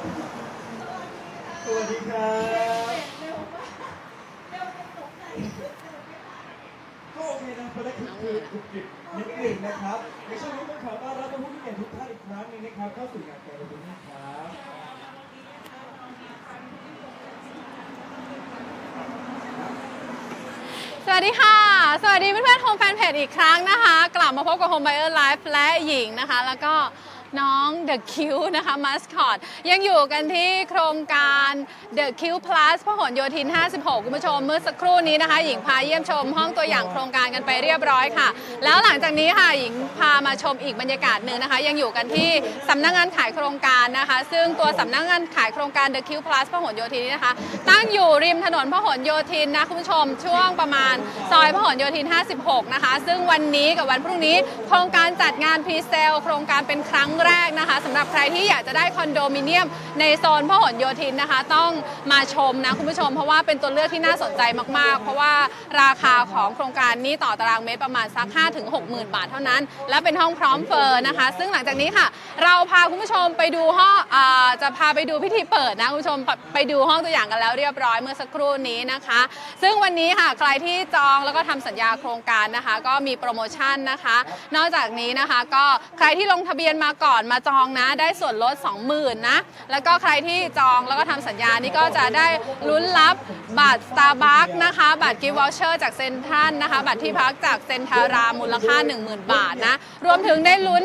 สวัสดีครับก็โอเคนะไปได้คือคือกุบจิบนิดหนึ่งนะครับ ในช่วงนี้ต้องขอต้อนรับผู้มีเกียรติทุกท่านอีกครั้งหนึงนะครับ เข้าสู่งานแกลนี้ครับสวัสดีค่ะ สวัสดีเพื่อนๆโฮมแฟนเพจอีกครั้งนะคะ กลับมาพบกับโฮมไบเออร์ไลฟ์และหญิงนะคะ แล้วก็ น้อง The Q นะคะมาสคอตยังอยู่กันที่โครงการ The Q Plus พหลโยธิน 56 คุณผู้ชม เมื่อสักครู่นี้นะคะ หญิงพาเยี่ยมชมห้องตัวอย่างโครงการกันไปเรียบร้อยค่ะ แล้วหลังจากนี้ค่ะ หญิงพามาชมอีกบรรยากาศหนึ่งนะคะ ยังอยู่กันที่สำนักงานขายโครงการนะคะ ซึ่งตัวสำนักงานขายโครงการ The Q Plus พหลโยธินนี้นะคะ ตั้งอยู่ริมถนนพหลโยธินนะคุณผู้ชมช่วงประมาณซอยพหลโยธิน 56 นะคะ ซึ่งวันนี้กับวันพรุ่งนี้โครงการจัดงานพรีเซลโครงการเป็นครั้งแรกนะคะสำหรับใครที่อยากจะได้คอนโดมิเนียมในโซนพหลโยธินนะคะ ต้องมาชมนะคุณผู้ชม เพราะว่าเป็นตัวเลือกที่น่าสนใจมาก ๆ เพราะว่าราคาของโครงการนี้ต่อตารางเมตรประมาณสัก5ถึง6หมื่นบาทเท่านั้น และเป็นห้องพร้อมเฟอร์นะคะ ซึ่งหลังจากนี้ค่ะ เราพาคุณผู้ชมไปดูห้องอจะพาไปดูพิธีเปิดนะคุณผู้ชมไปไปดูห้องตัวอย่างกันแล้วเรียบร้อยเมื่อสักครู่นี้นะคะ ซึ่งวันนี้ค่ะใครที่จองแล้วก็ทำสัญญาโครงการนะคะ ก็มีโปรโมชั่นนะคะ นอกจากนี้นะคะ ก็ใครที่ลงทะเบียนมาก่อน่อนมาจองนะ ได้ส่วนลด 20,000 นะ แล้วก็ใครที่จองแล้วก็ทำสัญญานี่ก็จะได้ลุ้นรับบัตร Starbucks นะคะ บัตรกิฟต์วอเชอร์จากเซ็นทรัลนะคะ บัตรที่พักจากเซ็นทารามูลค่า 10,000 บาทนะ รวมถึงได้ลุ้น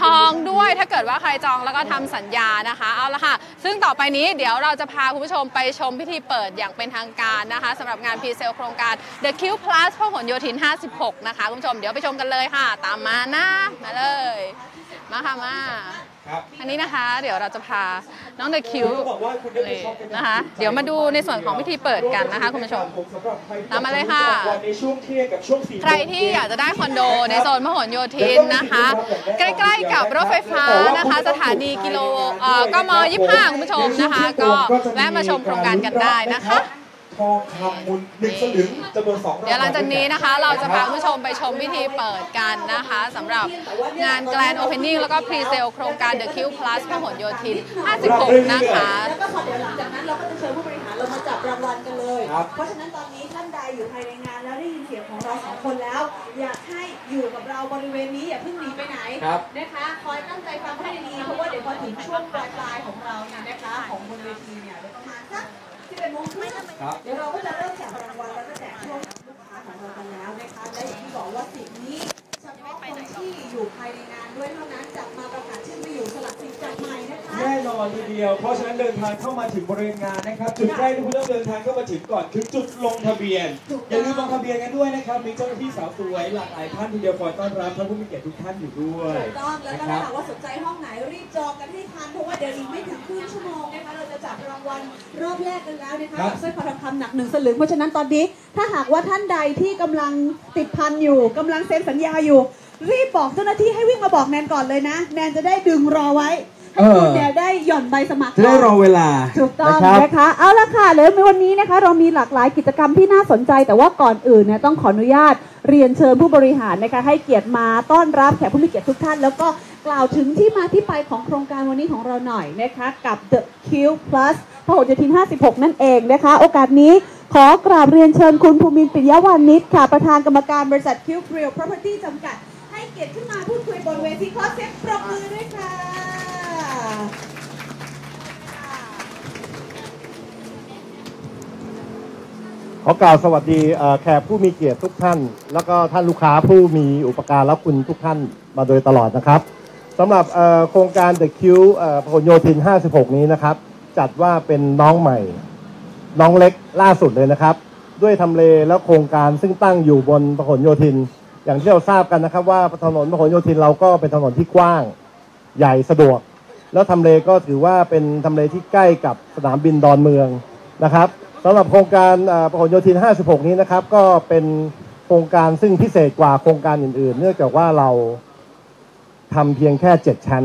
ทองด้วยถ้าเกิดว่าใครจองแล้วก็ทำสัญญานะคะ เอาละค่ะ ซึ่งต่อไปนี้เดี๋ยวเราจะพาคุณผู้ชมไปชมพิธีเปิดอย่างเป็นทางการนะคะสำหรับงานพรีเซลโครงการ The Q Plus พหลโยธิน 56 นะคะ คุณผู้ชมเดี๋ยวไปชมกันเลยค่ะ ตามมานะ มาเลย มาค่ะมาครับอันนี้นะคะ เดี๋ยวเราจะพาน้องเดอะคิวก็บอกว่าคุณได้ไปช็อปกันนะคะ เดี๋ยวมาดูในส่วนของพิธีเปิดกันนะคะคุณผู้ชมสำหรับใครที่ตามมาเลยค่ะวันในช่วงเที่ยงกับช่วงสี่โมงใครที่อยากจะได้คอนโดในโซนพหลโยธินนะคะ ใกล้ๆกับรถไฟฟ้านะคะ สถานีกิโลเอ่อกม25คุณผู้ชมนะคะ ก็แวะมาชมโครงการกันได้นะคะ ทองคำมูลหนึ่งสลึงจำนวนสองรางวัล เดี๋ยวหลังจากนี้นะคะเราจะพาคุณผู้ชมไปชมพิธีเปิดกันนะคะสำหรับงาน Grand Opening แล้วก็ Pre-Sale โครงการ The Q Plus พหลโยธิน 56 นะคะ แล้วก็พอเดี๋ยวหลังจากนั้นเราก็จะเชิญผู้บริหารเรามาจับรางวัลกันเลย ครับ เพราะฉะนั้นตอนนี้ท่านใดอยู่ภายในงานแล้วได้ยินเสียงของเราสองคนแล้ว อยากให้อยู่กับเราบริเวณนี้อย่าเพิ่งหนีไปไหนครับ นะคะคอยตั้งใจฟังให้ดีๆเพราะว่าเดี๋ยวพอถึงช่วงปลายปลายๆของเราเนี่ยนะคะของบนเวทีเนี่ยเดี๋ยวประมาณสักที่ เป็นโมงครึ่งครับเดี๋ยวเราก็จะเริ่มแจกรางวัลแล้วก็แจกช่วงลูกค้าของเรากันแล้วนะคะและอย่างที่บอกว่าสิ่งนี้ ทีเดียว เพราะฉะนั้นเดินทางเข้ามาถึงบริเวณงานนะครับ จุดแรกที่คุณต้องเดินทางเข้ามาถึงก่อนคือจุดลงทะเบียน ถูกต้อง อย่าลืมลงทะเบียนกันด้วยนะครับ มีเจ้าหน้าที่สาวสวยหลากหลายท่านทีเดียวคอยต้อนรับท่านผู้มีเกียรติทุกท่านอยู่ด้วยถูกต้องแล้วนะก็ครัถ้าบหากว่าสนใจห้องไหนรีบจองกันให้ทันเพราะว่าเดี๋ยวอีกไม่ถึงครึ่งชั่วโมงนะคะเราจะจับรางวัลรอบแรกกันแล้วนะคะครับ กับสร้อยคอทองคำหนักหนึ่งสลึงเพราะฉะนั้นตอนนี้ถ้าหากว่าท่านใดที่กำลังติดพันอยู่กำลังเซ็นสัญญาอยู่ รีบบอกเจ้าหน้าที่ให้วิ่งมาบอกแนนก่อนเลยนะ แนนจะได้ดึงรอไว้ ให้คุณเนี่ยได้หย่อนใบสมัครจะได้รอเวลา ถูกต้องนะครับ นะคะ เอาละค่ะแล้วในวันนี้นะคะ เรามีหลากหลายกิจกรรมที่น่าสนใจ แต่ว่าก่อนอื่นเนี่ยต้องขออนุญาตเรียนเชิญผู้บริหารนะคะให้เกียรติมาต้อนรับแขกผู้มีเกียรติทุกท่าน แล้วก็กล่าวถึงที่มาที่ไปของโครงการวันนี้ของเราหน่อยนะคะกับ The Q Plus พหลโยธิน 56 นั่นเองนะคะ โอกาสนี้ขอกราบเรียนเชิญคุณภูมินทร์ปิยะวานิชค่ะ ประธานกรรมการบริษัท Q Real Property จำกัด ให้เกียรติขึ้นมาพูดคุยบนเวทีขอเสียงปรบมือด้วยค่ะ ขอกล่าวสวัสดีแขกผู้มีเกียรติทุกท่าน แล้วก็ท่านลูกค้าผู้มีอุปการะคุณทุกท่านมาโดยตลอดนะครับสำหรับโครงการ The Q พหลโยธิน 56 นี้นะครับ จัดว่าเป็นน้องใหม่ น้องเล็กล่าสุดเลยนะครับ ด้วยทำเลและโครงการซึ่งตั้งอยู่บนพหลโยธิน อย่างที่เราทราบกันนะครับ ว่าถนนพหลโยธินเราก็เป็นถนนที่กว้าง ใหญ่สะดวก แล้วทำเลก็ถือว่าเป็นทำเลที่ใกล้กับสนามบินดอนเมืองนะครับสำหรับโครงการเอ่อพหลโยธิน 56 นี้นะครับ ก็เป็นโครงการซึ่งพิเศษกว่าโครงการอื่น ๆ เนื่องจากว่าเราทำเพียงแค่ 7 ชั้น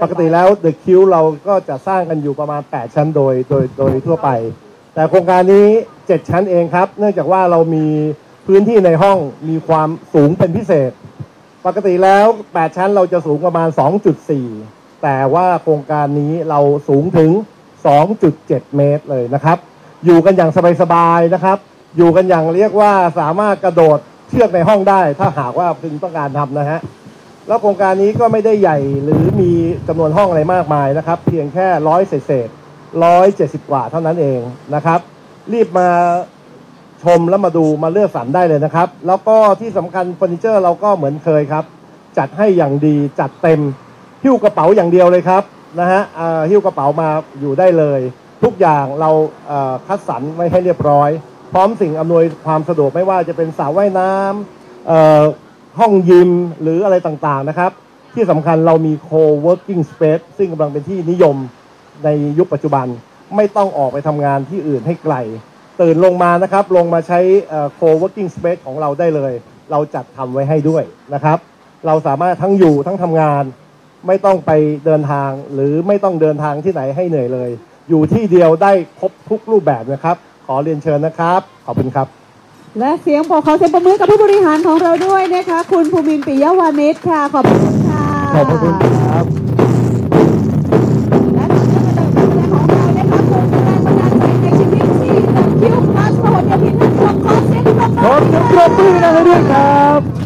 ปกติแล้ว The Q เราก็จะสร้างกันอยู่ประมาณ 8 ชั้นโดยโดยโดยทั่วไป แต่โครงการนี้ 7 ชั้นเองครับ เนื่องจากว่าเรามีพื้นที่ในห้องมีความสูงเป็นพิเศษ ปกติแล้ว 8 ชั้นเราจะสูงประมาณ 2.4 แต่ว่าโครงการนี้เราสูงถึง 2.7 เมตรเลยนะครับ อยู่กันอย่างสบายๆนะครับ อยู่กันอย่างเรียกว่าสามารถกระโดดเชือกในห้องได้ ถ้าหากว่าพึงต้องการทำนะฮะแล้วโครงการนี้ก็ไม่ได้ใหญ่หรือมีจำนวนห้องอะไรมากมายนะครับ เพียงแค่ร้อยเศษร้อยเจ็ดสิบกว่าเท่านั้นเองนะครับ รีบมาชมแล้วมาดูมาเลือกสรรได้เลยนะครับ แล้วก็ที่สำคัญเฟอร์นิเจอร์เราก็เหมือนเคยครับ จัดให้อย่างดีจัดเต็ม หิ้วกระเป๋าอย่างเดียวเลยครับนะฮะหิ้วกระเป๋ามาอยู่ได้เลย ทุกอย่างเราคัดสรรไว้ให้เรียบร้อย พร้อมสิ่งอำนวยความสะดวกไม่ว่าจะเป็นสระว่ายน้ำห้องยิมหรืออะไรต่างๆนะครับ ที่สำคัญเรามี co-working space ซึ่งกำลังเป็นที่นิยมในยุคปัจจุบันไม่ต้องออกไปทำงานที่อื่นให้ไกล ตื่นลงมานะครับ ลงมาใช้เอ่อ co-working space ของเราได้เลย เราจัดทำไว้ให้ด้วยนะครับ เราสามารถทั้งอยู่ทั้งทำงาน ไม่ต้องไปเดินทาง หรือไม่ต้องเดินทางที่ไหนให้เหนื่อยเลย อยู่ที่เดียวได้ครบทุกรูปแบบนะครับ ขอเรียนเชิญนะครับ ขอบคุณครับ และเสียงบอกขอเสียงประมือกับผู้บริหารของเราด้วยนะคะ คุณภูมินทร์ปิยวานิชค่ะ ขอบคุณค่ะ ขอบพระคุณครับ และต่อเนื่องมาจากการแสดงของเรานะคะคุณแรงบันดาลใจในชีวิตที่คิวพลัสพหลโยธินทั้งสองขอเสียงปรบขอมือเสียงปรบมือดังๆด้วยครับ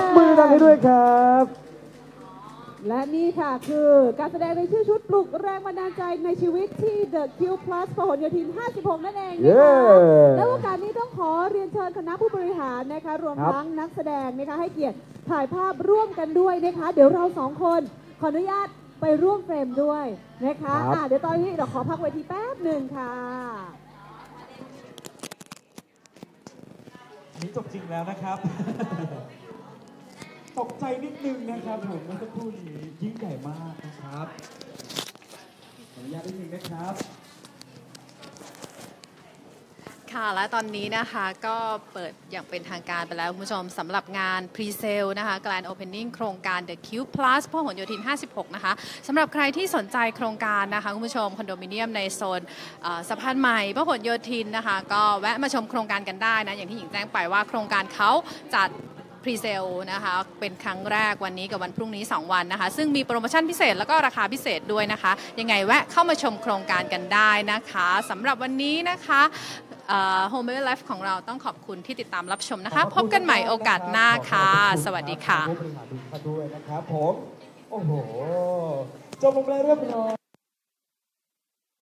บมือดังให้ด้วยครับ และนี่ค่ะคือการแสดงในชื่อชุดปลุกแรงบันดาลใจในชีวิตที่ The Q Plus พหลโยธิน 56 นั่นเองนะเย้คะและโอกาสนี้ต้องขอเรียนเชิญคณะผู้บริหารนะคะ รวมครับ ทั้งนักแสดงนะคะให้เกียรติถ่ายภาพร่วมกันด้วยนะคะ เดี๋ยวเราสองคนขออนุญาตไปร่วมเฟรมด้วยนะคะอะเดี๋ยวตอนนี้เราขอพักเวทีแป๊บหนึ่งค่ะอันนี้จบจริงแล้วนะครับ ตกใจนิดนึงนะครับผมเมื่อสักครู่นี้ยิ่งใหญ่มากนะครับขออนุญาตนิดนึงนะครับ ค่ะและตอนนี้นะคะก็เปิดอย่างเป็นทางการไปแล้ว คุณผู้ชมสำหรับงาน Pre-Sale นะคะ Grand Opening โครงการ The Cube Plus พหลโยธิน 56 นะคะสำหรับใครที่สนใจโครงการนะคะ คุณผู้ชมคอนโดมิเนียมในโซนเอ่อสะพานใหม่พหลโยธินนะคะ ก็แวะมาชมโครงการกันได้นะ อย่างที่หญิงแจ้งไปว่าโครงการเขาจัด presale นะคะเป็นครั้งแรกวันนี้กับวันพรุ่งนี้ 2 วันนะคะ ซึ่งมีโปรโมชั่นพิเศษแล้วก็ราคาพิเศษด้วยนะคะ ยังไงแวะเข้ามาชมโครงการกันได้นะคะสำหรับวันนี้นะคะโฮมไบเออร์ไลฟ์ของเราต้องขอบคุณที่ติดตามรับชมนะคะ พบกันใหม่โอกาสหน้าค่ะ สวัสดีค่ะผู้บริหารทุกท่านด้วยนะครับผม โอ้โหจบลงแล้วเรียบร้อย